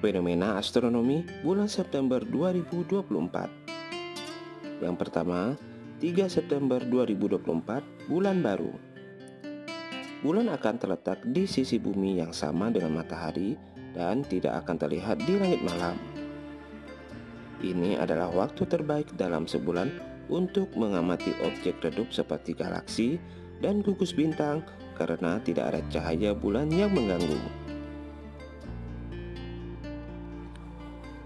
Fenomena astronomi bulan September 2024 Yang pertama, 3 September 2024, bulan baru. Bulan akan terletak di sisi bumi yang sama dengan matahari dan tidak akan terlihat di langit malam. Ini adalah waktu terbaik dalam sebulan untuk mengamati objek redup seperti galaksi dan gugus bintang karena tidak ada cahaya bulan yang mengganggu.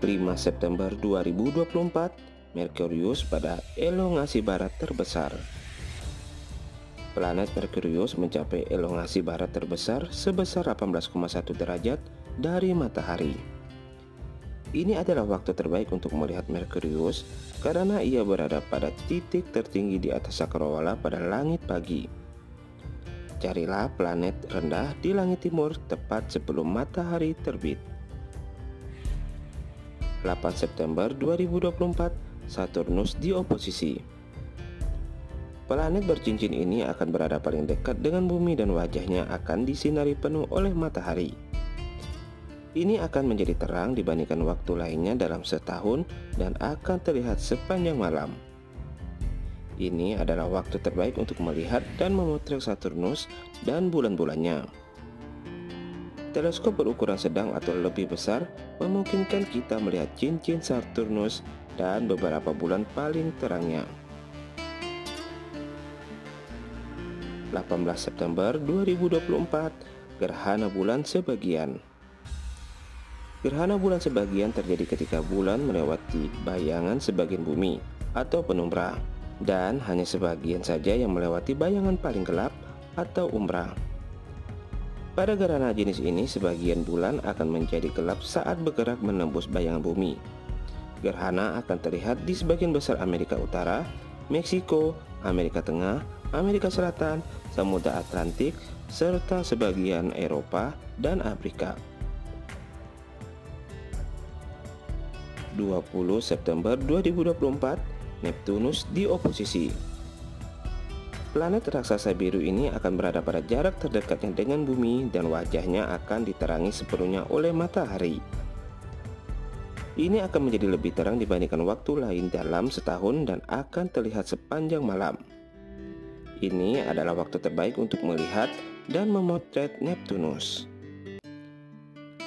5 September 2024, Merkurius pada elongasi barat terbesar. Planet Merkurius mencapai elongasi barat terbesar sebesar 18,1 derajat dari matahari. Ini adalah waktu terbaik untuk melihat Merkurius karena ia berada pada titik tertinggi di atas cakrawala pada langit pagi. Carilah planet rendah di langit timur tepat sebelum matahari terbit. 8 September 2024 Saturnus di oposisi. Planet bercincin ini akan berada paling dekat dengan bumi dan wajahnya akan disinari penuh oleh matahari. Ini akan menjadi terang dibandingkan waktu lainnya dalam setahun dan akan terlihat sepanjang malam. Ini adalah waktu terbaik untuk melihat dan memotret Saturnus dan bulan-bulannya. Teleskop berukuran sedang atau lebih besar memungkinkan kita melihat cincin Saturnus dan beberapa bulan paling terangnya. 18 September 2024 Gerhana bulan sebagian Gerhana bulan sebagian terjadi ketika bulan melewati bayangan sebagian bumi atau penumbra dan hanya sebagian saja yang melewati bayangan paling gelap atau umbra. Pada gerhana jenis ini, sebagian bulan akan menjadi gelap saat bergerak menembus bayangan bumi. Gerhana akan terlihat di sebagian besar Amerika Utara, Meksiko, Amerika Tengah, Amerika Selatan, Samudra Atlantik, serta sebagian Eropa dan Afrika. 20 September 2024, Neptunus di oposisi. Planet raksasa biru ini akan berada pada jarak terdekatnya dengan bumi dan wajahnya akan diterangi sepenuhnya oleh matahari. Ini akan menjadi lebih terang dibandingkan waktu lain dalam setahun dan akan terlihat sepanjang malam. Ini adalah waktu terbaik untuk melihat dan memotret Neptunus.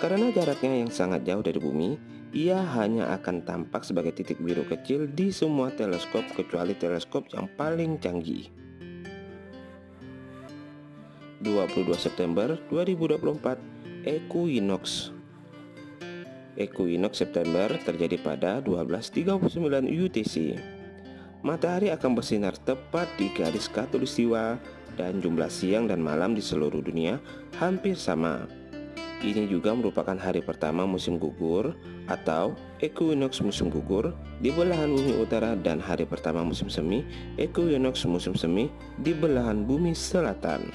Karena jaraknya yang sangat jauh dari bumi, ia hanya akan tampak sebagai titik biru kecil di semua teleskop kecuali teleskop yang paling canggih. 22 September 2024 Equinox. Equinox September terjadi pada 12.39 UTC Matahari akan bersinar tepat di garis katulistiwa dan jumlah siang dan malam di seluruh dunia hampir sama. Ini juga merupakan hari pertama musim gugur atau equinox musim gugur di belahan bumi utara dan hari pertama musim semi equinox musim semi di belahan bumi selatan.